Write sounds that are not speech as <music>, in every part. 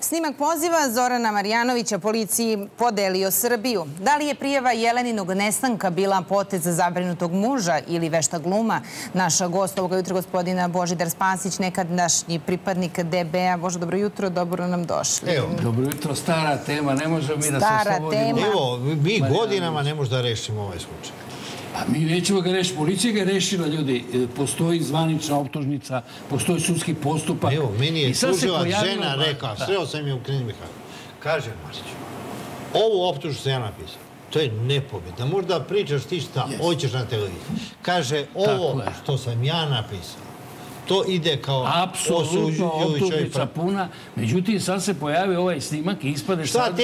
Snimak poziva Zorana Marjanovića policiji podelio Srbiju. Da li je prijeva Jeleninog nestanka bila potez zabrinutog muža ili vešta gluma? Naša gost ovoga jutra, gospodina Božidar Spasić, nekad našnji pripadnik DB-a. Bože, dobro jutro, dobro nam došli. Evo, dobro jutro, stara tema, ne možemo mi da se oslobodimo. Evo, mi godinama ne možemo da rešimo ovaj slučaj. Pa mi nećemo ga rešiti. Policija ga je rešila, ljudi. E, postoji zvanična optužnica, postoji sudski postupak. Evo, meni je tužilac žena rekla, sreo sam je u Knini Mihajlo. Kaže, Marciću, ovu optužu sam ja napisao. To je nepobjeda. Možda pričaš ti šta, hoćeš na televiziji. Kaže, ovo što sam ja napisao, to ide kao osuđujuća optužnica puna. Međutim, sad se pojavi ovaj snimak i ispade sad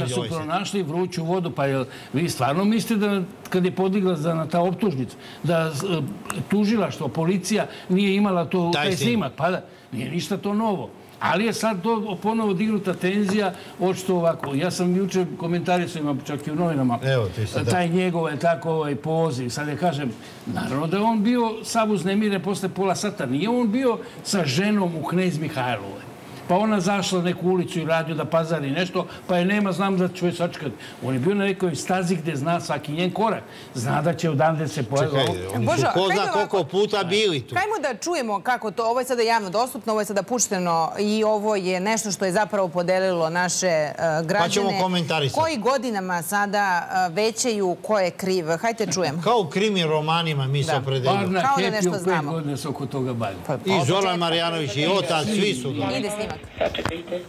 da su pronašli vruću vodu. Pa vi stvarno mislite da kad je podigla za ta optužnica, da e, tužila što policija nije imala taj snimak? Pa da, nije ništa to novo. Ali je sad to ponovo dignuta tenzija, očito ovako. Ja sam juče komentari sam imao čak i u novinama. Evo, ti se Taj njegov je tako ovaj poziv. Sad je kažem, naravno da je on bio sav uznemire posle pola sata. Nije on bio sa ženom u Knez Mihajlove pa ona zašla neku ulicu i radio da pazari nešto, pa je nema, znam da ću je sačekati. On je bio na nekoj stazi gde zna svaki njen korak. Zna da će odande se pojaviti. Čekaj, oni su ko zna koliko puta bili tu. Kajmo da čujemo kako to, ovo je sada javno dostupno, ovo je sada pušteno i ovo je nešto što je zapravo podelilo naše e, građane. Pa ćemo komentarisati. Koji godinama sada e, većaju ko je kriv? Hajte čujemo. Kao u krimi romanima mi se opredelimo. Kao da nešto znamo. Par na godine se oko toga bavimo. Pa, I Zoran Marjanović i otac, svi su. Ide snimak. Sačekajte.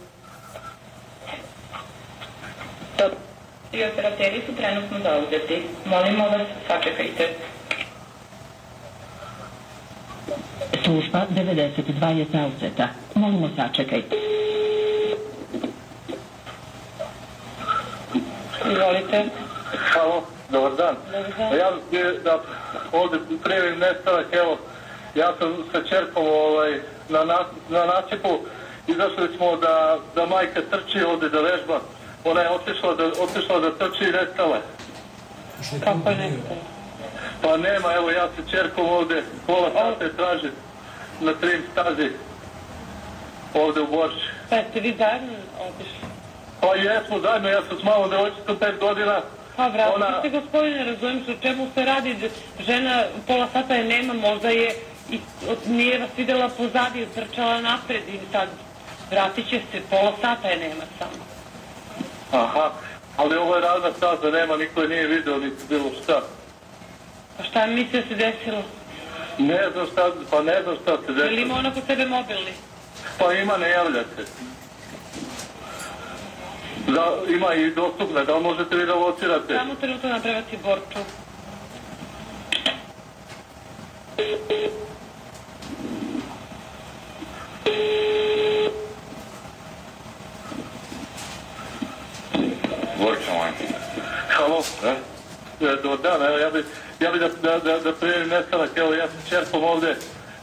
Stop. I operateri su trenutno zauzeti. Molimo vas, sačekajte. Služba 92 je zauzeta. Molimo, sačekajte. Izvolite. Halo, dobar dan. Dobar dan. Ja bih da ovdje prijevim nestanak, evo, ja sam sa čerpom ovaj, na, na, na nacipu, izašli smo da, da majka trči ovdje da vežba. Ona je otišla da, otišla da trči i nestala. Kako je Pa nema, evo ja se čerkom ovdje pola sata tražim na trim stazi ovdje u Borči. Pa ste vi zajedno otišli? Pa jesmo zajedno, ja sam s malom devojčicom pet godina. Pa vrati Ona... se gospodine, razumijem se o čemu se radi. Žena pola sata je nema, možda je i nije vas vidjela pozadiju, trčala napred i sad vratit će se, pola sata je nema samo. Aha, ali ovo je radna staza, nema, niko je nije vidio, niti bilo šta. Pa šta mi se se desilo? Ne znam šta, pa ne znam šta se desilo. Ili ima ona kod sebe mobilni? Pa ima, ne javlja se. Da, ima i dostupne, da možete vi da locirate? Samo trenutno napravati borču. Halo, e, dobar dan, evo ja bi, ja bi da, da, da, da prijevim nestanak, evo ja sam čerpom ovde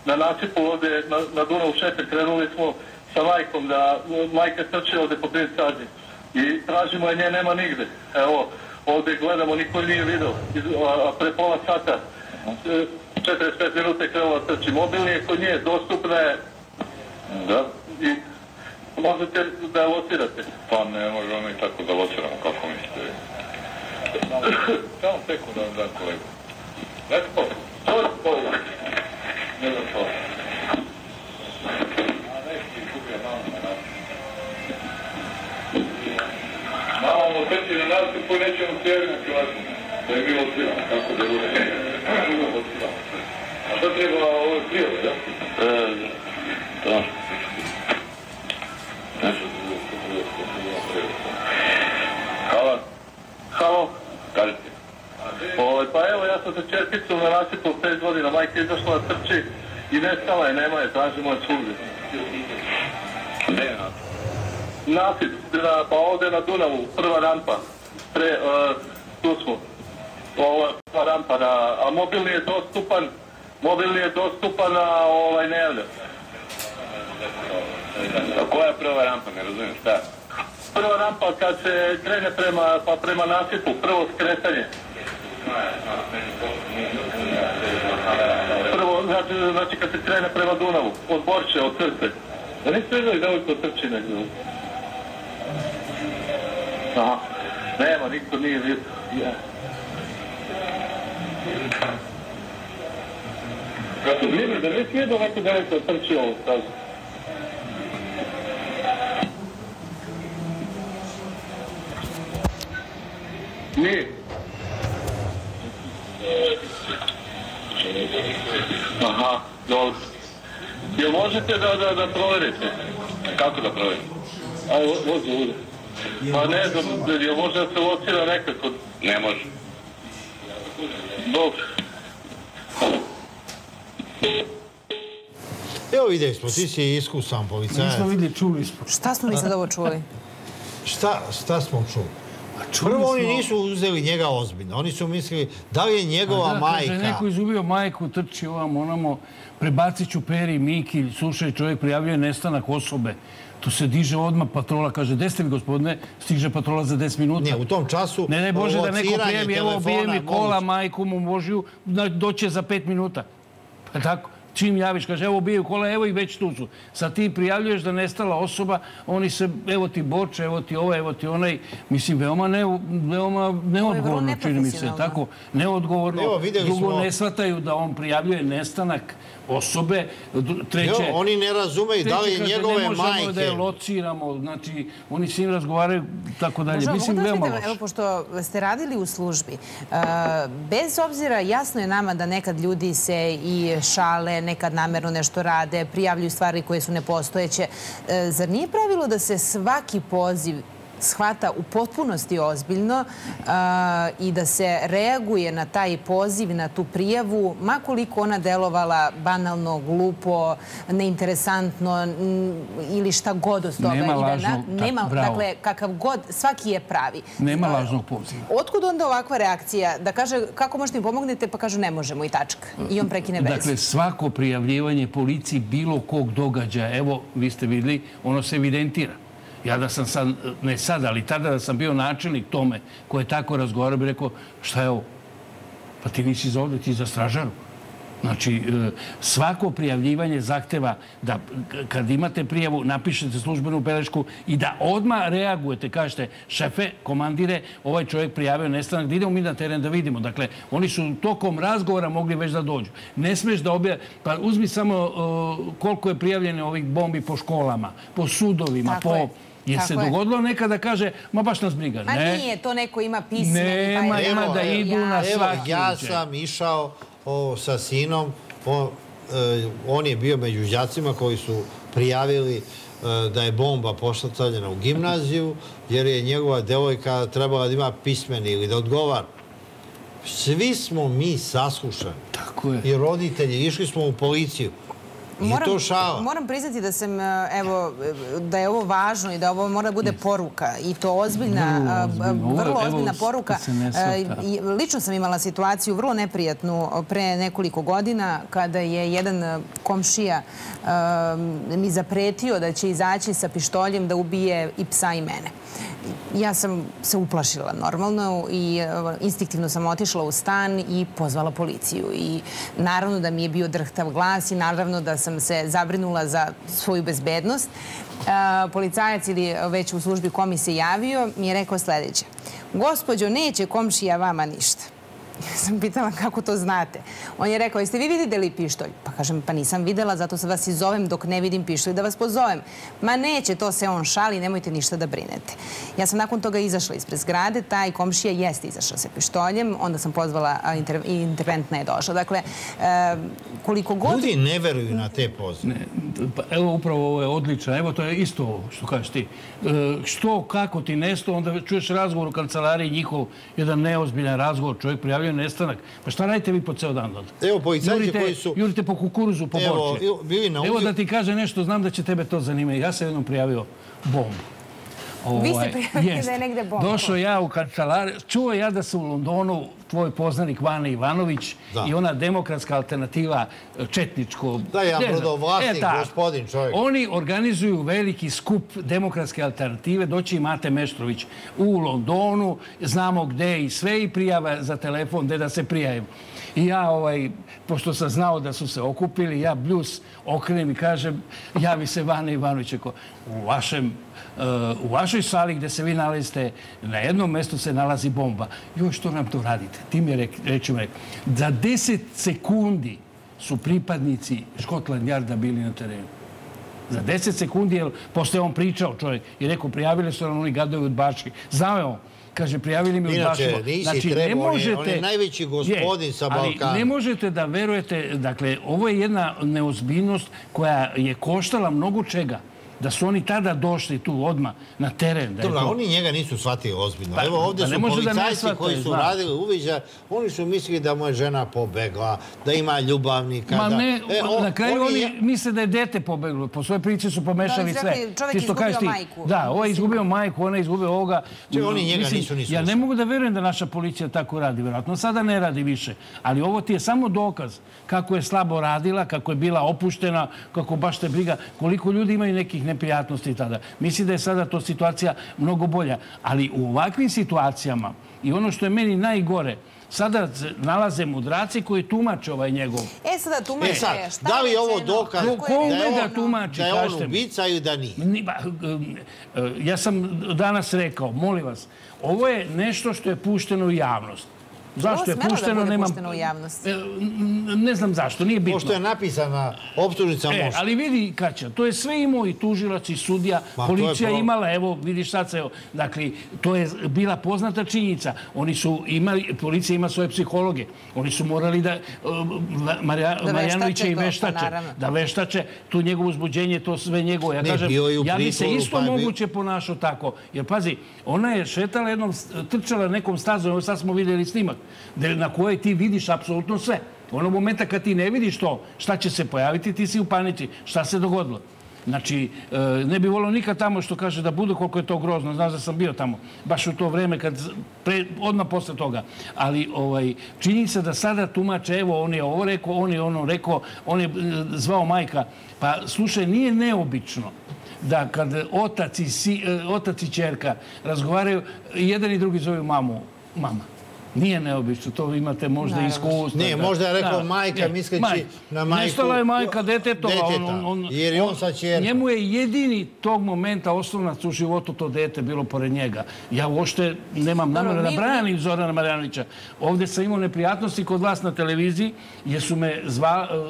na nasipu ovde na, na Dunavu šete, krenuli smo sa majkom da majka trče ovde po prijed stazi i tražimo je nje nema nigde. Evo, ovde gledamo, niko nije vidio, a, a pre pola sata, 45 minuta je krenula trči. Mobilni je kod nje, dostupna je. Da. I možete da locirate. Pa ne možemo mi tako da lociramo, kako mislite teku da vam kolega. kolegu. Dajte. To je po. Ne znam to. Malo ono trči na nas i po nećemo sjeri na kilažu. Da je bilo lociramo, kako da bude. A što treba ovo prijelo, da? Ja? Izašla da trči i nestala je, nema je, tražimo je svugdje. Ne je nasip? Nasip, na, pa ovdje na Dunavu, prva rampa. Pre, uh, tu smo. Je prva rampa, na, a mobilni je dostupan, mobilni je dostupan, a ovaj, ne javlja. A koja je prva rampa, ne razumijem, šta? Prva rampa kad se krene prema, pa prema nasipu, prvo skretanje. Znači, znači kad se krene prema Dunavu, od Borče, od Crce. Da niste vidjeli da uvijek trči negdje? Aha. Nema, niko nije vidio. Ja. Kako vidi, da nisi vidio neko da je trčio ovo stavu. Nije. Aha, dobro. Jel možete da, da, da proverite? Kako da proverite? Vo- vozi, vozi. Pa ne znam, jel može da se locira nekako? Ne može. Dobro. Evo vidjeli smo, ti si iskusan policajac. Nismo vidjeli, čuli smo. Šta smo mi sad ovo čuli? Šta, šta smo čuli? Prvo, oni smo- nisu uzeli njega ozbiljno. Oni su mislili da li je njegova Da, majka... Kaže, neko izubio majku, trči ovam, onamo, prebacit ću peri, Miki, slušaj, čovjek prijavljuje nestanak osobe. Tu se diže odmah patrola, kaže, gde ste vi, gospodine? Stiže patrola za 10 minuta. Ne, u tom času Ne, ne, Bože, da neko prijavi, evo, bije mi kola, majku mu Božiju, doće za 5 minuta. Pa tako, čim javiš, kaže, evo biju kola, evo i već tu su. Sad ti prijavljuješ da nestala osoba, oni se, evo ti boče, evo ti ovaj, evo ti onaj, mislim, veoma, ne, veoma neodgovorno, čini mi se, tako, neodgovorno. Evo, vidjeli Drugo, smo- ne shvataju da on prijavljuje nestanak osobe, treće... Jo, oni ne razumeju da li je njegove Ne možemo da je majke... lociramo, znači, oni s njim razgovaraju tako dalje. Možda, Mislim, veoma loše. Evo, pošto ste radili u službi, uh, bez obzira, jasno je nama da nekad ljudi se i šale, nekad namerno nešto rade, prijavljuju stvari koje su nepostojeće. Uh, Zar nije pravilo da se svaki poziv shvata u potpunosti ozbiljno uh, i da se reaguje na taj poziv, na tu prijavu, makoliko ona delovala banalno, glupo, neinteresantno ili šta god od toga. Nema tak, nema, bravo. dakle, kakav god, svaki je pravi. Nema E, lažnog poziva. Otkud onda ovakva reakcija da kaže kako možete mi pomognete pa kažu ne možemo i tačka. I on prekine vezu. Dakle, svako prijavljivanje policiji bilo kog događaja, evo, vi ste vidjeli, ono se evidentira. Ja da sam sad, ne sad, ali tada da sam bio načelnik tome koji je tako razgovarao, bi rekao, šta je ovo? Pa ti nisi za ovdje, ti za stražaru. Znači, e, svako prijavljivanje zahteva da kad imate prijavu, napišete službenu belešku i da odmah reagujete. Kažete, šefe, komandire, ovaj čovjek prijavio nestanak, da idemo mi na teren da vidimo. Dakle, oni su tokom razgovora mogli već da dođu. Ne smeš da obja... Pa uzmi samo koliko je prijavljeno ovih bombi po školama, po sudovima, Tako po... je. Je se je. dogodilo nekada kaže, ma baš nas briga. Ma Ne, nije, to neko ima. Nema, pa ima tako, da ja- idu na Evo, svaki ja sam išao o, sa sinom, on, e, on je bio među đacima koji su prijavili e, da je bomba postavljena u gimnaziju, jer je njegova devojka trebala da ima pismeni ili da odgovara. Svi smo mi saslušani. Tako je. I roditelji, išli smo u policiju. Nije to šala. Moram priznati da sam, e, evo, e, da je ovo važno i da ovo mora da bude poruka i to ozbiljna, Vrlo e, ozbiljno. Evo, ozbiljna poruka. Lično sam imala situaciju vrlo neprijatnu pre nekoliko godina kada je jedan komšija mi zapretio da će izaći sa pištoljem da ubije i psa i mene. Ja sam se uplašila normalno i instinktivno sam otišla u stan i pozvala policiju. I naravno da mi je bio drhtav glas i naravno da sam se zabrinula za svoju bezbednost. E, policajac ili već u službi komi se javio mi je rekao sljedeće. Gospodjo, neće komšija vama ništa. Ja <laughs> sam pitala kako to znate. On je rekao, jeste vi vidjeli pištolj? Pa kažem, pa nisam videla, zato se vas i zovem dok ne vidim pištolj da vas pozovem. Ma neće, to se on šali, nemojte ništa da brinete. Ja sam nakon toga izašla ispred zgrade, taj komšija jeste izašao sa pištoljem, onda sam pozvala inter, i interventna je došla. Dakle, koliko god... Ljudi ne veruju na te pozive. Ne, pa evo upravo ovo je odlično. Evo to je isto ovo što kažeš ti. E, što, kako ti nesto, onda čuješ razgovor u kancelariji njihov, jedan neozbiljan razgovor, čovjek prijavljuje nestanak. Pa šta radite vi po ceo dan? Evo, policajci koji su- Jurite po kukuruzu, po Evo, borče. evo, bili na Evo uđu- da ti kaže nešto, znam da će tebe to zanimati. Ja sam jednom prijavio bombu. Vi ste Ovaj, prijavili da je negde bomba. Došao ja u kancelariju, čuo ja da se u Londonu tvoj poznanik Vane Ivanović Da. i ona demokratska alternativa e, Četničko... Da, jedan ne znam. brodovlasnik, E, gospodin čovjek. Oni organizuju veliki skup demokratske alternative, doći i Mate Meštrović u Londonu, znamo gde i sve i prijava za telefon gde da se prijavimo. I ja, ovaj, pošto sam znao da su se okupili, ja bljus okrenem i kažem, javi se Vane Ivanović, ako u vašem u vašoj sali gde se vi nalazite, na jednom mjestu se nalazi bomba. Joj, što nam to radite? Ti mi je rećemo rekao. Za deset sekundi su pripadnici Škotland Jarda bili na terenu. Za deset sekundi, jer posle on pričao čovjek i rekao, prijavili su nam oni gadovi od Bačke. Znao je on kaže, prijavili mi u. Inače, nisi znači, trebao, možete, on je najveći gospodin je, sa Balkana. Ali ne možete da verujete, dakle, ovo je jedna neozbiljnost koja je koštala mnogo čega da su oni tada došli tu odma na teren. Da Dobro, to... oni njega nisu shvatili ozbiljno. Pa, Evo ovdje pa su policajci shvate, koji su zna. radili uviđa, oni su mislili da mu je žena pobegla, da ima ljubavnika. Ma ne, e, o, na kraju oni, oni misle da je dete pobeglo. Po svoje priče su pomešali sve. Čovjek izgubio ti, majku. Da, ovo je izgubio majku, ona je izgubio ovoga. Če, oni njega Mislim, nisu nisu. Ja ne mogu da verujem da naša policija tako radi, vjerojatno. Sada ne radi više. Ali ovo ti je samo dokaz kako je slabo radila, kako je bila opuštena, kako baš te briga, koliko ljudi imaju nekih neprijatnosti i tada. Mislim da je sada to situacija mnogo bolja. Ali u ovakvim situacijama i ono što je meni najgore, sada nalaze mudraci koji tumače ovaj njegov. E, sada tumače. E sad, šta da li je ovo dokaz ko, ko da, je on, tumači, da je on ubica ili da nije? Ja sam danas rekao, molim vas, ovo je nešto što je pušteno u javnost. Zašto je pušteno, nemam... pušteno u javnosti? E, ne znam zašto, nije bitno. Pošto je napisana optužnica e, možda. Ali vidi, Kaća, to je sve imao i tužilac i sudija. Policija je imala, evo, vidiš sad se, dakle, to je bila poznata činjica. Oni su imali, policija ima svoje psihologe. Oni su morali da, Marjanovića i veštače, da veštače tu njegovo uzbuđenje, to sve njegovo. Ja kažem, ja bi se isto pa moguće ponašao tako. Jer, pazi, ona je šetala jednom, trčala nekom stazom, sad smo vidjeli snimak na kojoj ti vidiš apsolutno sve. U onom momenta kad ti ne vidiš to, šta će se pojaviti, ti si u panici. Šta se dogodilo? Znači, e, ne bi volio nikad tamo što kaže da bude koliko je to grozno. Znaš da sam bio tamo baš u to vreme, kad, pre, odmah posle toga. Ali ovaj, čini se da sada tumače, evo, on je ovo rekao, on je ono rekao, on je e, zvao majka. Pa, slušaj, nije neobično da kad otac i, si, e, otac i čerka razgovaraju, jedan i drugi zove mamu, mama. Nije neobično, to vi imate možda iskustvo. Nije, možda je rekao majka, misleći na majku... Nestala je majka detetova. Jer je on sa čerkom. Njemu je jedini tog momenta osnovnac u životu to dete bilo pored njega. Ja uošte nemam namjera da branim Zorana Marjanovića. Ovdje sam imao neprijatnosti kod vas na televiziji, jer su me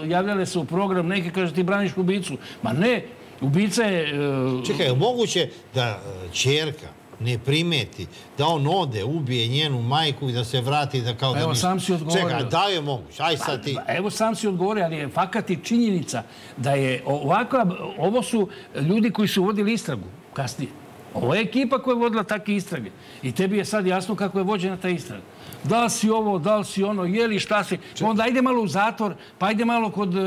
javljale se u program, neke kaže ti braniš ubicu. Ma ne, ubica je... E, Čekaj, moguće da čerka ne primeti da on ode, ubije njenu majku i da se vrati da kao da Evo, sam si odgovorio. Čekaj, da je moguće, aj sad ti. Pa, evo, sam si odgovorio, ali je fakat i činjenica da je ovakva, ovo su ljudi koji su vodili istragu kasnije. Ovo je ekipa koja je vodila takve istrage. I tebi je sad jasno kako je vođena ta istraga da li si ovo, da li si ono, je li šta si, onda ajde malo u zatvor, pa ajde malo kod, e,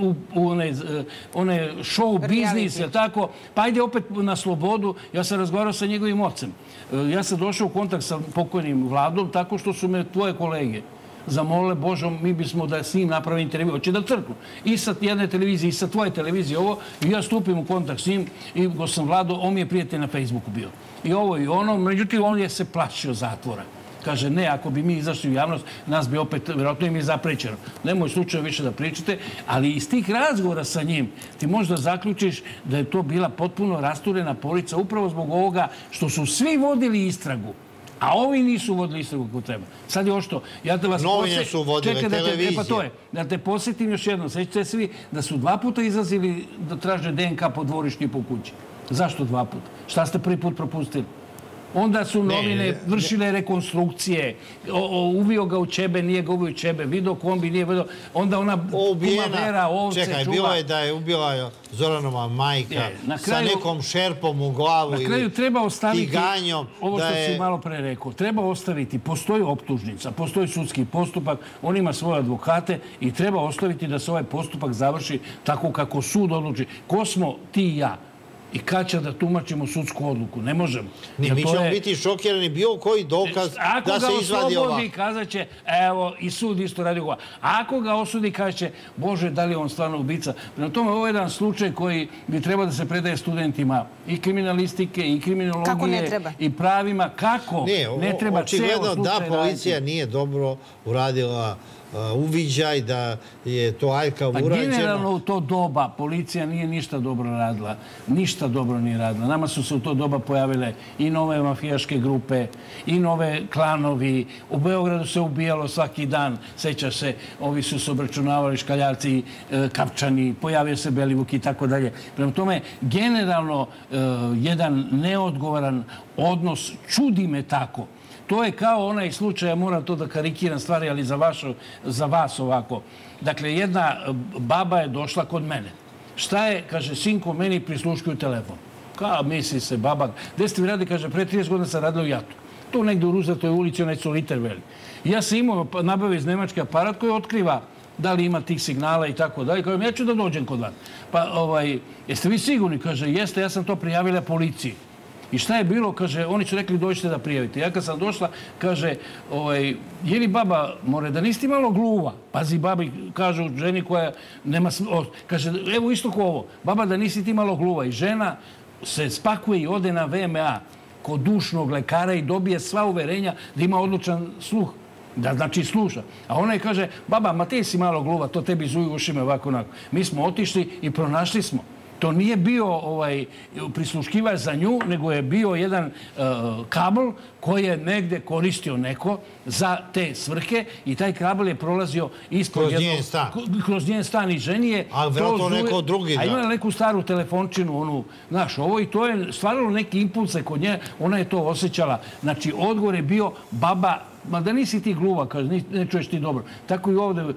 u, u one, e, one show biznis, je tako, pa ajde opet na slobodu. Ja sam razgovarao sa njegovim ocem. E, ja sam došao u kontakt sa pokojnim vladom, tako što su me tvoje kolege zamole, Božo, mi bismo da s njim napravim intervju, hoće da crknu. I sa jedne televizije, i sa tvoje televizije, ovo, i ja stupim u kontakt s njim, i go sam vlado, on mi je prijatelj na Facebooku bio. I ovo i ono, međutim, on je se plaćio zatvora kaže ne, ako bi mi izašli u javnost, nas bi opet, vjerojatno im je zaprećeno. Nemoj slučaj više da pričate, ali iz tih razgovora sa njim ti možda zaključiš da je to bila potpuno rasturena polica upravo zbog ovoga što su svi vodili istragu. A ovi nisu vodili istragu kako treba. Sad je ošto. Ja da vas Novine su vodile Čekaj, televizije. Da te, pa to je. Da te posjetim još jedno. Sećate svi da su dva puta izazili da traže DNK po dvorišnji po kući. Zašto dva puta? Šta ste prvi put propustili? Onda su novine vršile rekonstrukcije. Uvio ga u Čebe, nije ga uvio u Čebe. Vidio kombi, nije vidio. Onda ona kuma vera, ovce, čuva. Čekaj, bilo je da je ubila Zoranova majka sa nekom šerpom u glavu na kraju treba ostaviti, Ovo što si malo pre rekao. Treba ostaviti, postoji optužnica, postoji sudski postupak, on ima svoje advokate i treba ostaviti da se ovaj postupak završi tako kako sud odluči. Ko smo ti i ja? I kad će da tumačimo sudsku odluku. Ne možemo. Ne, mi ćemo biti šokirani bio koji dokaz da se izvadi ova. Ako ga osudi, kazat će, evo, i sud isto radi ova. Ako ga osudi, kazat će, Bože, da li je on stvarno ubica? Prema tome, ovo je jedan slučaj koji bi trebao da se predaje studentima i kriminalistike, i kriminologije, i pravima. Kako? Ne, ne treba očigledno da policija nije dobro uradila uviđaj, da je to aljka pa urađeno. Generalno u to doba policija nije ništa dobro radila. Ništa dobro nije radila. Nama su se u to doba pojavile i nove mafijaške grupe, i nove klanovi. U Beogradu se ubijalo svaki dan. Seća se, ovi su se obračunavali škaljarci, e, kapčani, pojavio se Belivuk i tako dalje. Prema tome, generalno, e, jedan neodgovoran odnos čudi me tako to je kao onaj slučaj, ja moram to da karikiram stvari, ali za, vašu, za vas ovako. Dakle, jedna e, baba je došla kod mene. Šta je, kaže, sinko, meni prisluškuju telefon. Kao, misli se, baba, gde ste vi radi, kaže, pre 30 godina sam radila u Jatu. To negde u Ruzatoj ulici, onaj soliter veli. Ja sam imao pa, nabave nabavio iz Nemačke aparat koji otkriva da li ima tih signala i tako dalje. Kažem, ja ću da dođem kod vas. Pa, ovaj, jeste vi sigurni? Kaže, jeste, ja sam to prijavila policiji. I šta je bilo, kaže, oni su rekli dođite da prijavite. Ja kad sam došla, kaže, ovaj, je li baba, more, da niste malo gluva? Pazi, babi, kažu ženi koja nema, o, kaže, evo isto ko ovo, baba da nisi ti malo gluva. I žena se spakuje i ode na VMA kod dušnog lekara i dobije sva uverenja da ima odlučan sluh. Da, znači sluša. A ona je kaže, baba, ma ti si malo gluva, to tebi zuju ušime ovako onako. Mi smo otišli i pronašli smo to nije bio ovaj prisluškivač za nju, nego je bio jedan uh, kabel koji je negde koristio neko za te svrhe i taj kabel je prolazio ispod kroz njen stan. Kroz njen stan i ženije. A vjerojatno neko drugi, da. A imala neku staru telefončinu, onu, znaš, ovo i to je stvaralo neki impulse kod nje, ona je to osjećala. Znači, odgovor je bio baba ma da nisi ti gluva, kaže, ne čuješ ti dobro. Tako i ovde uh,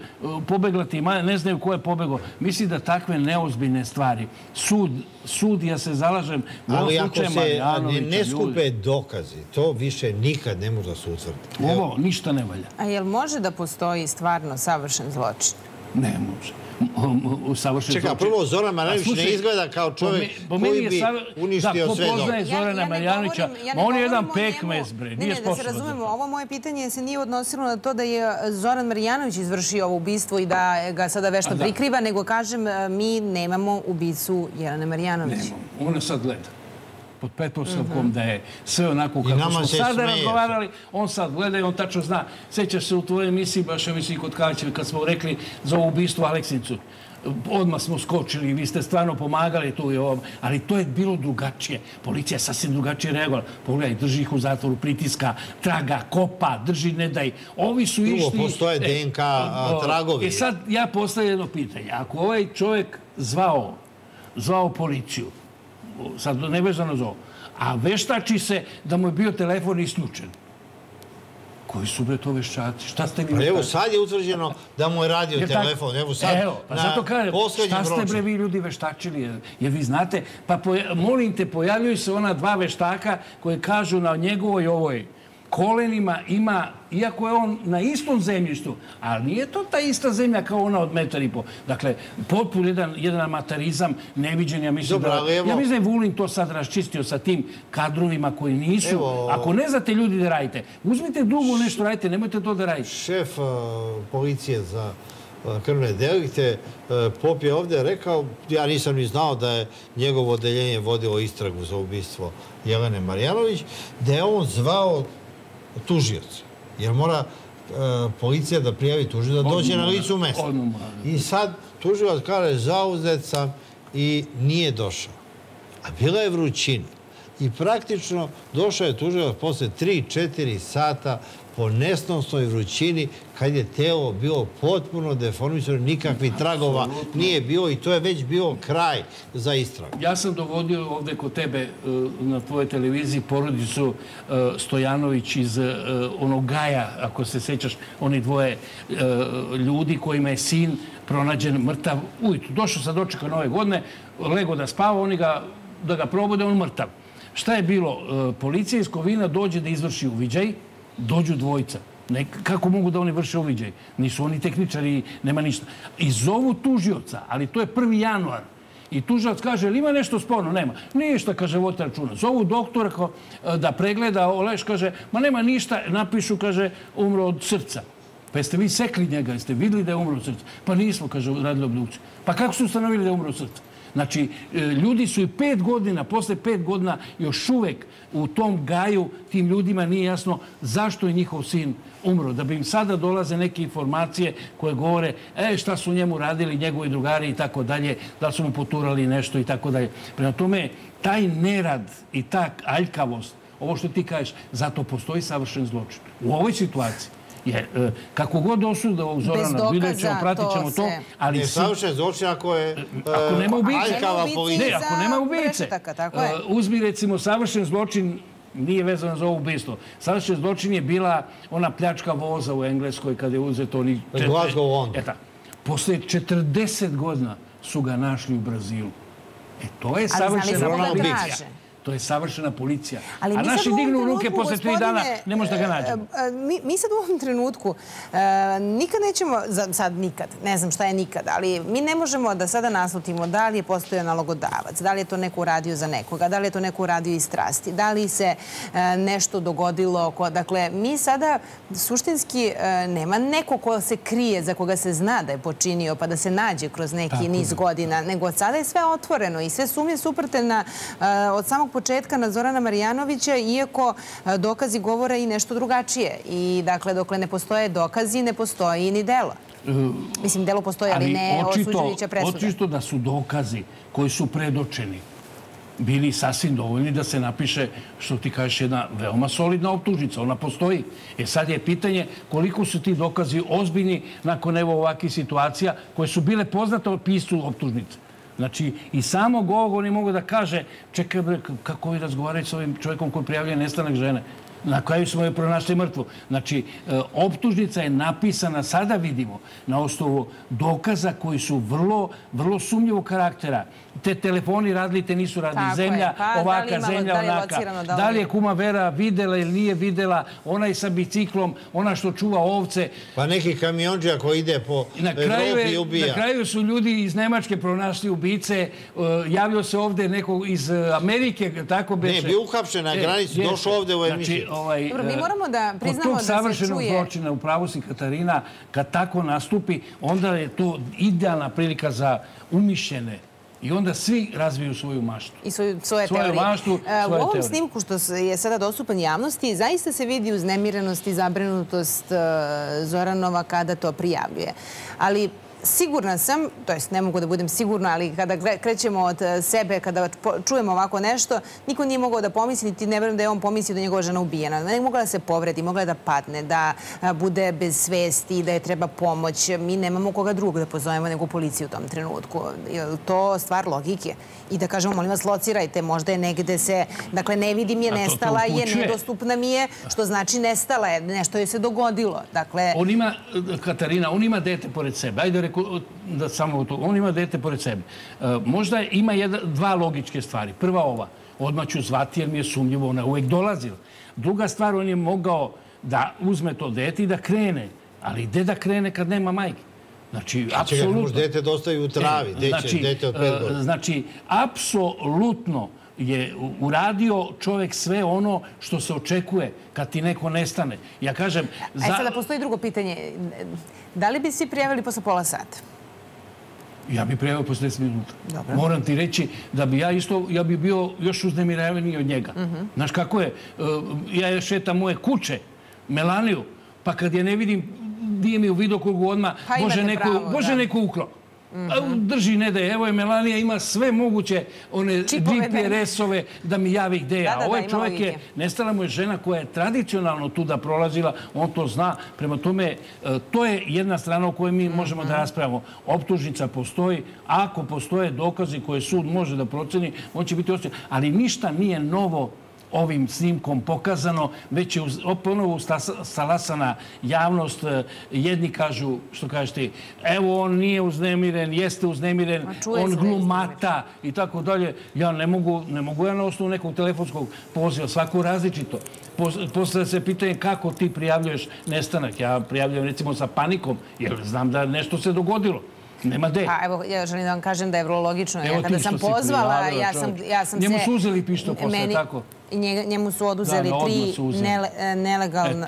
pobegla ti, ne znaju ko je pobegao. Misli da takve neozbiljne stvari, sud, sud ja se zalažem, ali ako se ne skupe dokazi, to više nikad ne može da se utvrdi. Ovo ništa ne valja. A jel može da postoji stvarno savršen zločin? Ne može. Savršen Čekaj, prvo Zoran Marjanović ne izgleda kao čovjek koji bi uništio sve dobro. Da, ko poznaje Zorana Marjanovića, on je jedan pekmez, bre, nije sposobno. Ne, ne, da se razumemo, ovo moje pitanje se nije odnosilo na to da je Zoran Marjanović izvršio ovo ubistvo i da ga sada vešta prikriva, nego kažem, mi nemamo ubicu Jelene Marjanović. Nemamo, ona sad gleda pod pretpostavkom da je sve onako kako smo sada razgovarali. On sad gleda i on tačno zna. Sećaš se u tvojoj emisiji, baš emisiji kod Kalićeva, kad smo rekli za ovo ubistvo Aleksinicu. Odmah smo skočili i vi ste stvarno pomagali tu i ovom. Ali to je bilo drugačije. Policija je sasvim drugačije reagovala. Pogledaj, drži ih u zatvoru, pritiska, traga, kopa, drži, ne daj. Ovi su išli... Drugo, postoje e, DNK tragovi. E sad ja postavljam jedno pitanje. Ako ovaj čovjek zvao, zvao policiju, sad nevezano za ovo, a veštači se da mu je bio telefon isključen. Koji su bre to veštaci? Šta ste vi veštači? Evo sad je utvrđeno da mu je radio telefon. Evo sad Evo, pa zato kažem, šta ste bre vi ljudi veštačili? Jer vi znate, pa molim te, pojavljuju se ona dva veštaka koje kažu na njegovoj ovoj kolenima ima, iako je on na istom zemljištu, ali nije to ta ista zemlja kao ona od metar i po. Dakle, potpuno jedan, jedan amatarizam, neviđen, ja mislim da... Evo... Ja mislim da je Vulin to sad raščistio sa tim kadrovima koji nisu. Evo... Ako ne znate ljudi da radite, uzmite drugo nešto radite, nemojte to da radite. Šef uh, policije za krvne delikte, uh, Pop je ovdje rekao, ja nisam ni znao da je njegovo odeljenje vodilo istragu za ubistvo Jelene Marjanović, da je on zvao tužioc. Jer mora e, policija da prijavi tužioc da dođe na licu mesta. I sad tužioc kaže zauzet sam i nije došao. A bila je vrućina. I praktično došao je tužioc posle 3-4 sata po nesnosnoj vrućini kad je telo bilo potpuno deformisano, nikakvih tragova nije bilo i to je već bio kraj za istragu. Ja sam dovodio ovde kod tebe e, na tvojoj televiziji porodicu e, Stojanović iz e, onog Gaja, ako se sećaš, oni dvoje ljudi kojima je sin pronađen mrtav ujutru. Došao sa dočeka nove godine, lego da spava, oni ga, da ga probude, on mrtav. Šta je bilo? Policija iz Kovina dođe da izvrši uviđaj, dođu dvojica. Ne, kako mogu da oni vrše uviđaj? Nisu oni tehničari, nema ništa. I zovu tužioca, ali to je 1. januar. I tužac kaže, ili ima nešto sporno? Nema. Ništa, kaže, vodite računa. Zovu doktora ko, e, da pregleda, Oleš kaže, ma nema ništa, napišu, kaže, umro od srca. Pa jeste vi sekli njega, jeste videli da je umro od srca? Pa nismo, kaže, radili obdukciju. Pa kako su ustanovili da je umro od srca? Znači, e, ljudi su i pet godina, posle pet godina, još uvek u tom gaju tim ljudima nije jasno zašto je njihov sin umro. Da bi im sada dolaze neke informacije koje govore e, šta su njemu radili njegovi drugari i tako dalje, da su mu poturali nešto i tako dalje. Prema tome, taj nerad i ta aljkavost, ovo što ti kažeš, zato postoji savršen zločin. U ovoj situaciji je, e, kako god osuda ovog Zorana Vidovića, pratit ćemo to, ali... Ne savršen zločin ako je ako nema ubice. aljkava policija. Ne, ako nema ubice. E, uzmi recimo savršen zločin nije vezano za ovo ubistvo. Savršen zločin je bila ona pljačka voza u Engleskoj kada je uzeto onih... Glasgow on. Eta, posle 40 godina su ga našli u Brazilu. E, to je savršena policija. To je savršena policija. A naši dignu ruke posle tri dana, ne može da ga nađemo. E, e, mi sad u ovom trenutku e, nikad nećemo, sad nikad, ne znam šta je nikad, ali mi ne možemo da sada naslutimo da li je postojao nalogodavac, da li je to neko uradio za nekoga, da li je to neko uradio iz strasti, da li se nešto dogodilo. Dakle, mi sada suštinski nema neko ko se krije za koga se zna da je počinio pa da se nađe kroz neki niz godina, nego sada je sve otvoreno i sve sumnje suprte od samog početka na Zorana Marijanovića, iako e, dokazi govore i nešto drugačije. I dakle, dokle ne postoje dokazi, ne postoji ni delo. E, Mislim, delo postoji, ali ne osuđujuća presuda. Očito da su dokazi koji su predočeni bili sasvim dovoljni da se napiše, što ti kažeš, jedna veoma solidna optužnica. Ona postoji. E sad je pitanje koliko su ti dokazi ozbiljni nakon evo ovakvih situacija koje su bile poznate od pisu optužnice. Znači, i samo ovog ne mogu da kaže, čekaj, kako vi razgovaraju s ovim čovjekom koji prijavljaju nestanak žene? Na kraju smo je pronašli mrtvu. Znači, e, optužnica je napisana, sada vidimo, na osnovu dokaza koji su vrlo, vrlo sumnjivog karaktera. Te telefoni radili, te nisu radili. Zemlja, pa, ovaka, zemlja, onaka. Da li je kuma Vera videla ili nije videla, ona je sa biciklom, ona što čuva ovce. Pa neki kamionđa koji ide po Evropi i ubija. Na kraju su ljudi iz Nemačke pronašli ubice. E, javio se ovde neko iz Amerike, tako beše. Ne, bi uhapšen na e, granici, došao ovde u znači, emisiju ovaj, Dobro, mi e, moramo da priznamo da se čuje... Kod tog savršenog zločina u pravu si Katarina, kad tako nastupi, onda je to idealna prilika za umišljene I onda svi razviju svoju maštu. I svoje teorije. Svoju maštu, svoje teorije. U ovom snimku što je sada dostupan javnosti, zaista se vidi uznemirenost i zabrinutost e, Zoranova kada to prijavljuje. Ali sigurna sam, to jest ne mogu da budem sigurna, ali kada krećemo od eh, sebe, kada čujemo ovako nešto, niko nije mogao da pomisli, niti ne verujem da je on pomislio da je njegova žena ubijena. Ne mogla da se povredi, mogla je da padne, da eh, bude bez svesti, da je treba pomoć. Mi nemamo koga drugog da pozovemo nego policiju u tom trenutku. Je to stvar logike? I da kažemo, molim vas, locirajte, možda je negde se, dakle, ne vidim je, nestala je, nedostupna mi je, što znači nestala je, nešto je se dogodilo. Dakle... On ima, Katarina, on ima dete pored sebe. Ajde, da samo to, on ima dete pored sebe. E, možda ima dva logičke stvari. Prva ova, odmah ću zvati jer mi je sumnjivo, ona uvek dolazila. Druga stvar, on je mogao da uzme to dete i da krene. Ali gde da krene kad nema majke? Znači, apsolutno... Čekaj, dete dostaje u travi, e, znači, dete od pet e, godina. Znači, apsolutno je uradio čovjek sve ono što se očekuje kad ti neko nestane. Ja kažem... Za... E sada postoji drugo pitanje. Da li bi si prijavili posle pola sata? Ja bih prijavio posle 10 minuta. Moram ti reći da bi ja isto, ja bih bio još uznemiraveni od njega. Mhm. Znaš kako je? E, ja šetam moje kuće, Melaniju, pa kad je ne vidim, dije mi u vidokrugu odmah, pa može neko ukro. Drži ne da je. Evo je Melanija, ima sve moguće one GPS-ove da mi javi gde je. A ovaj čovjek je, nestala mu je žena koja je tradicionalno tu da prolazila, on to zna. Prema tome, e, to je jedna strana o kojoj mi možemo da raspravimo. Optužnica postoji. Ako postoje dokazi koje sud može da proceni, on će biti osjećan. Ali ništa nije novo ovim snimkom pokazano, već je ponovo stalasana javnost. E, jedni kažu, što kažete, evo on nije uznemiren, jeste uznemiren, on glumata i tako dalje. Ja ne mogu, ne mogu ja na osnovu nekog telefonskog poziva, svako različito. Posle se pitanje kako ti prijavljuješ nestanak. Ja prijavljujem recimo sa panikom, jer znam da nešto se dogodilo. Nema de. Pa, evo, ja želim da vam kažem da je vrlo logično. Ja kada sam pozvala, ja sam, ja sam se... Njemu su uzeli pišto posle, tako? Njemu su oduzeli tri nelegalne...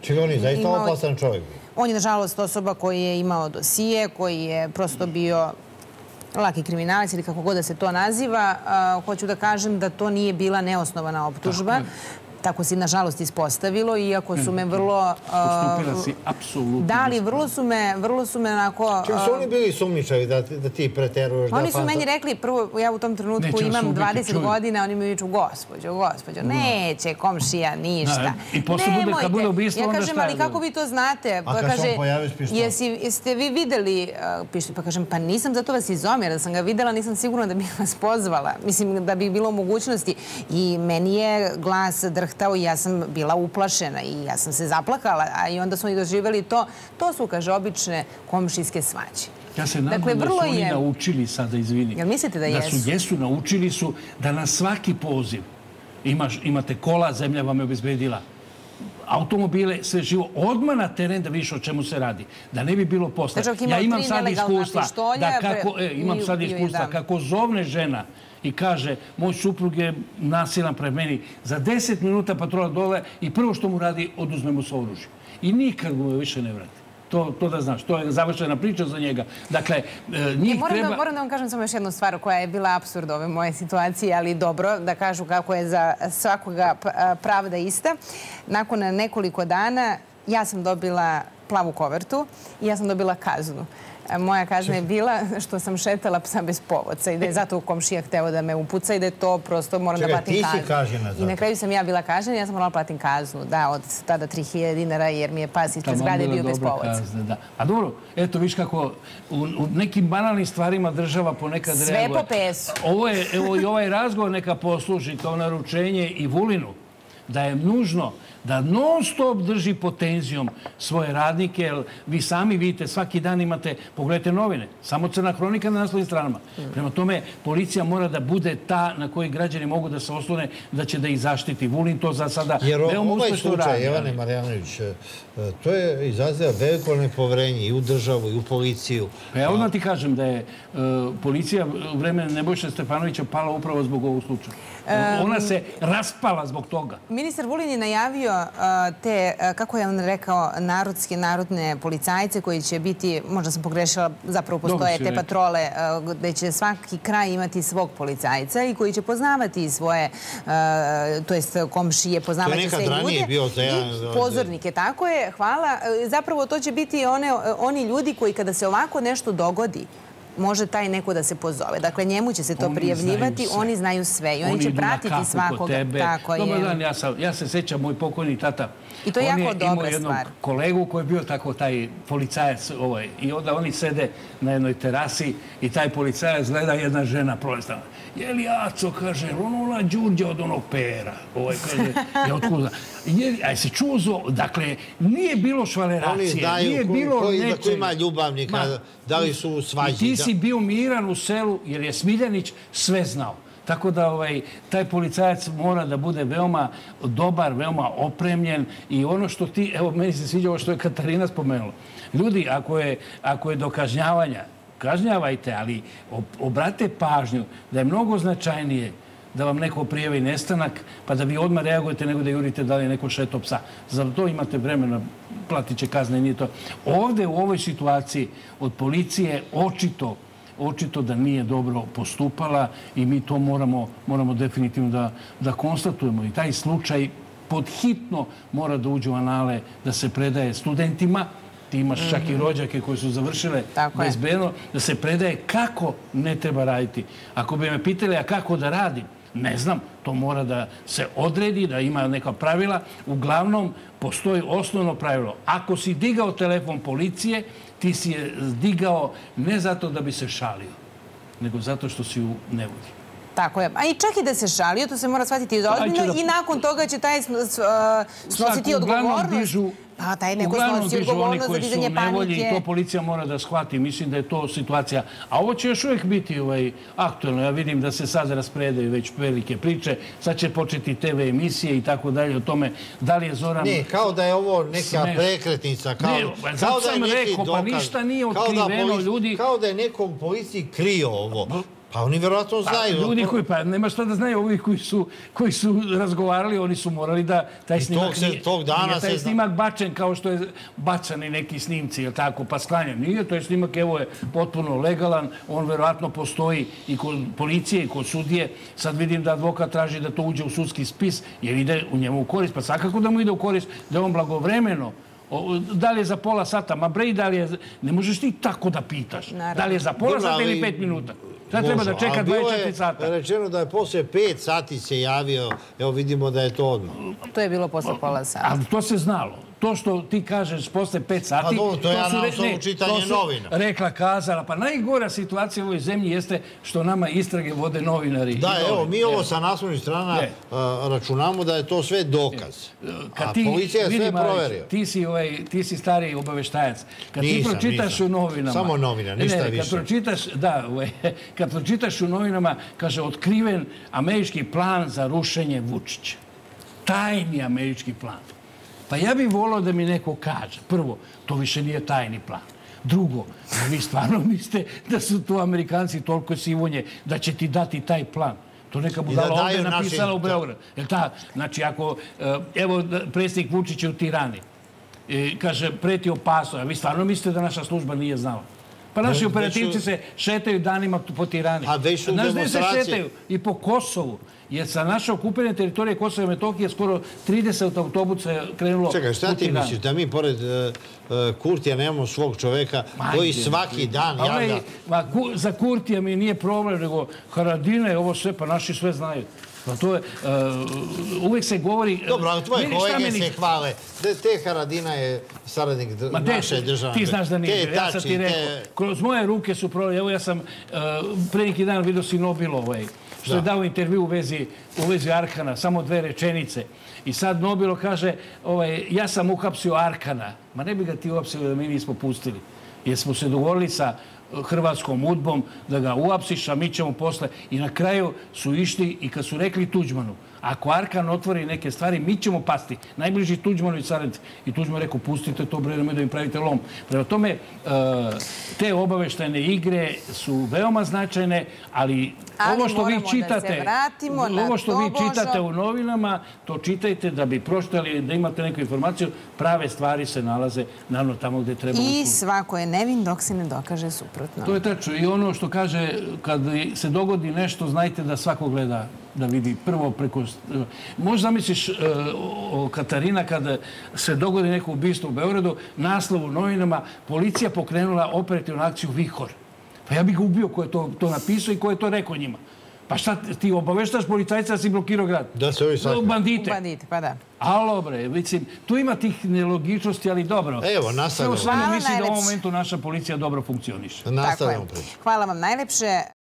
Čili on je zaista opasan čovjek? On je, nažalost, osoba koji je imao dosije, koji je prosto bio laki kriminalac ili kako god da se to naziva. Hoću da kažem da to nije bila neosnovana optužba tako si nažalost ispostavilo, iako su me vrlo... Postupila si apsolutno. Da, ali vrlo su me, vrlo su me onako... Čim su oni bili sumničavi da, da ti preteruješ? Oni su meni rekli, prvo, ja u tom trenutku imam 20 godina, oni mi viču, gospođo, gospođo, neće komšija, ništa. I posle bude, kad bude ubistvo, onda šta je? Ja kažem, ali kako vi to znate? Pa A kad kaže, pojaviš pištol? Jesi, jeste vi videli pištol? Pa kažem, pa nisam zato vas izomjer, da sam ga videla, nisam sigurna da bih vas pozvala. Mislim, da bi bilo mogućnosti. I meni je glas drh drhtao i ja sam bila uplašena i ja sam se zaplakala, a i onda su oni doživjeli to. To su, kaže, obične komšijske svađe. Ja se nadam dakle, da su oni naučili sada, izvini. Jel mislite da jesu? Da su jesu, naučili su da na svaki poziv imate kola, zemlja vam je obezbedila automobile, sve živo, odmah na teren da vidiš o čemu se radi. Da ne bi bilo posle. Ja imam sad iskustva da kako, e, imam sad iskustva kako zovne žena i kaže, moj suprug je nasilan pre meni, za deset minuta patrola dole i prvo što mu radi, oduzme mu svo oružje. I nikad mu više ne vrati. To, to da znaš, to je završena priča za njega. Dakle, e, njih moram treba... Da, moram da vam kažem samo još jednu stvar koja je bila absurd ove moje situacije, ali dobro da kažu kako je za svakoga pravda ista. Nakon nekoliko dana ja sam dobila plavu kovertu i ja sam dobila kaznu. Moja kazna je bila što sam šetala psa bez povodca i da je zato u komšija hteo da me upuca i da je to prosto moram da platim kaznu. Čekaj, ti si kažena zato. I na kraju sam ja bila kažena i ja sam morala platim kaznu. Da, od tada 3000 dinara jer mi je pas iz zgrade bio bez povodca. A dobro, eto viš kako u nekim banalnim stvarima država ponekad reaguje. Sve po pesu. Ovo je, evo i ovaj razgovor neka posluži kao naručenje i Vulinu da je nužno da non stop drži potenzijom svoje radnike, jer vi sami vidite, svaki dan imate, pogledajte novine, samo crna kronika na naslovnim stranama. Prema tome, policija mora da bude ta na koji građani mogu da se oslone, da će da ih zaštiti. Vulin to za sada veoma uspešno radi. Jer ovaj slučaj, Jevane Marjanović, e, to je izaziva veliko nepovrenje i u državu i u policiju. Pa ja odmah ti kažem da je e, policija u vreme Nebojša Stefanovića pala upravo zbog ovog slučaja. Ona se raspala zbog toga. Ministar Vulin je najavio te, kako je on rekao, narodske, narodne policajce koji će biti, možda sam pogrešila, zapravo postoje te patrole gde će svaki kraj imati svog policajca i koji će poznavati svoje, to jest komšije, poznavati sve ljude. To je nekad ranije bio za jedan... Pozornike, tako je, hvala. Zapravo to će biti oni ljudi koji kada se ovako nešto dogodi, može taj neko da se pozove. Dakle, njemu će se to prijavljivati, oni znaju sve i oni će pratiti svakoga. Dobar dan, ja se sećam, moj pokojni tata, I to je jako dobra stvar. On je imao jednog kolegu koji je bio tako taj policajac ovaj, i onda oni sede na jednoj terasi i taj policajac gleda jedna žena prolestana. Je li Aco, kaže, ono ona džurđe od onog pera. Ovaj kaže, je otkuda. A si čuzo, dakle, nije bilo švaleracije, nije bilo nečega. Koji ima ljubavnika, da li su svađi. I ti si bio miran u selu, jer je Smiljanić sve znao. Tako da ovaj, taj policajac mora da bude veoma dobar, veoma opremljen i ono što ti, evo meni se sviđa ovo što je Katarina spomenula. Ljudi, ako je, ako je do kažnjavanja, kažnjavajte, ali obrate pažnju da je mnogo značajnije da vam neko prijavi nestanak, pa da vi odmah reagujete nego da jurite da li je neko šeto psa. Za to imate vremena, platit će kazne i nije to. Ovde u ovoj situaciji od policije očito očito da nije dobro postupala i mi to moramo, moramo definitivno da, da konstatujemo. I taj slučaj podhitno mora da uđe u anale da se predaje studentima, ti imaš čak i mhm. rođake koji su završile bezbedno, da se predaje kako ne treba raditi. Ako bi me pitali, a kako da radim, ne znam, to mora da se odredi, da ima neka pravila. Uglavnom, postoji osnovno pravilo. Ako si digao telefon policije, ti si je digao ne zato da bi se šalio, nego zato što si u nevolji. Tako je. A i čak i da se šalio, to se mora shvatiti ozbiljno i nakon toga će taj snositi odgovornost. Pa taj neko snosi odgovornost za dizanje panike. I to policija mora da shvati. Mislim da je to situacija. A ovo će još uvijek biti ovaj, aktualno. Ja vidim da se sad raspredaju već velike priče. Sad će početi TV emisije i tako dalje o tome da li je Zoran... Ne, kao da je ovo neka prekretnica. Kao, ne, kao da je neki rekao, Pa ništa nije otkriveno ljudi. Kao da je nekom policiji krio ovo. Pa oni verovatno znaju. Ljudi koji, pa nema šta da znaju, ovi koji su, koji su razgovarali, oni su morali da taj snimak... tog se- nije- tog dana nije taj se zna. snimak bačen kao što je bacani neki snimci, jel tako, pa sklanjan. Nije, to je snimak, evo je potpuno legalan, on verovatno postoji i kod policije i kod sudije. Sad vidim da advokat traži da to uđe u sudski spis, jer ide u njemu u korist. Pa svakako da mu ide u korist, da on blagovremeno O, da li je za pola sata? Ma brej, da li je... za- Ne možeš ti tako da pitaš. Naravno. Da li je za pola sata ili pet minuta? Sad treba da čeka a bilo 24 je sata. rečeno da je posle 5 sati se javio, evo vidimo da je to odmah. To je bilo posle pola sata. Ali to se znalo. To što ti kažeš posle pet sati... Pa dobro, to ja su na osnovu su novina. Rekla, kazala. Pa najgora situacija u ovoj zemlji jeste što nama istrage vode novinari. Da, evo, mi ovo sa naslovnih strana Je. računamo da je to sve dokaz. Kad A ti, policija je sve proverio. Ti si, ovaj, ti si stari obaveštajac. Kad ti pročitaš nisam. u novinama... Samo novina, Ne, ništa ne, više. Kad pročitaš, da, ovaj, <laughs> kad pročitaš u novinama, kaže, otkriven američki plan za rušenje Vučića. Tajni američki plan. Pa ja bih volao da mi neko kaže. Prvo, to više nije tajni plan. Drugo, vi stvarno <laughs> mislite da su tu Amerikanci toliko sivonje da će ti dati taj plan. To neka I da budala ovdje našim- napisala u Beograd. Jel ta? Znači, ako, eh, evo, predsjednik Vučić je u Tirani. E, kaže, preti opasno. A vi stvarno mislite da naša služba nije znala? Pa naši su- operativci se šetaju danima po Tirani. A već su Znaš se šetaju? I po Kosovu. Jer sa naše okupirane teritorije Kosova i Metokije skoro 30 autobusa je krenulo Čekaj, šta ti misliš? Da mi pored e, e, Kurtija nemamo svog čoveka koji svaki dan A onaj, javlja... ma, ku, za Kurtija mi nije problem, nego Haradine, ovo sve, pa naši sve znaju. Pa to je, uh, uvijek se govori... Dobro, ali tvoje kolege meni- se hvale. Te Haradina je saradnik Ma naše te, države. ti znaš da nije. Te bio. ja sam tači, ti rekao, te- kroz moje ruke su prole. Evo ja sam uh, pre neki dan vidio si Nobilo, ovaj, što je Da. dao intervju u vezi, u vezi Arkana, samo dve rečenice. I sad Nobilo kaže, ovaj, ja sam uhapsio Arkana. Ma ne bi ga ti uhapsili da mi nismo pustili. Jer smo se dogovorili sa hrvatskom udbom da ga uapsiš, a mi ćemo posle. I na kraju su išli i kad su rekli Tuđmanu, ako Arkan otvori neke stvari, mi ćemo pasti. Najbliži Tuđmanu i Saranci. I Tuđman rekao, pustite to, bre, nemoj da im pravite lom. Prema tome, e, te obaveštajne igre su veoma značajne, ali, Ali ovo što vi da čitate, ovo što to, vi čitate u novinama, to čitajte da bi proštali, da imate neku informaciju. Prave stvari se nalaze, naravno, tamo gde treba. I svako je nevin dok se ne dokaže suprotno. To je tačno. I ono što kaže, kad se dogodi nešto, znajte da svako gleda da vidi prvo preko... Možda zamisliš, e, o, Katarina, kada se dogodi neko ubistvo u Beogradu, naslov u novinama, policija pokrenula operativnu akciju Vihor. Pa ja bih ga ubio ko je to, to napisao i ko je to rekao njima. Pa šta ti obaveštaš policajca da si blokirao grad? Da se ovi sakriju. Bandite. Bandite, pa da. Alo bre, mislim, tu ima tih nelogičnosti, ali dobro. Evo, nastavljamo. Sve u svemu Hvala mislim da u ovom momentu naša policija dobro funkcioniše. Nastavljamo priču. Hvala vam najlepše.